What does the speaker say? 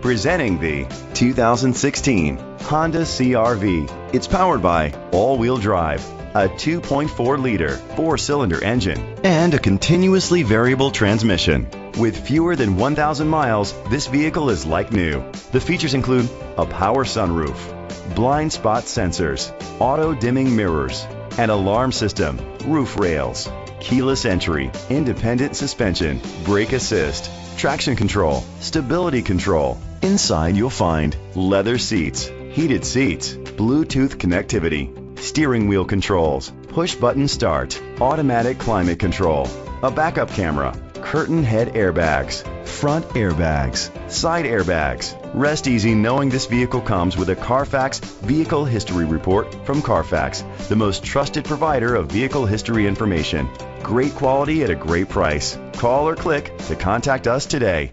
Presenting the 2016 Honda CR-V. It's powered by all-wheel drive, a 2.4-liter four-cylinder engine, and a continuously variable transmission. With fewer than 1,000 miles, this vehicle is like new. The features include a power sunroof, blind spot sensors, auto-dimming mirrors, an alarm system, roof rails, keyless entry, independent suspension, brake assist, traction control, stability control. Inside you'll find leather seats, heated seats, Bluetooth connectivity, steering wheel controls, push button start, automatic climate control, a backup camera, curtain head airbags, front airbags, side airbags. Rest easy knowing this vehicle comes with a Carfax Vehicle History Report from Carfax, the most trusted provider of vehicle history information. Great quality at a great price. Call or click to contact us today.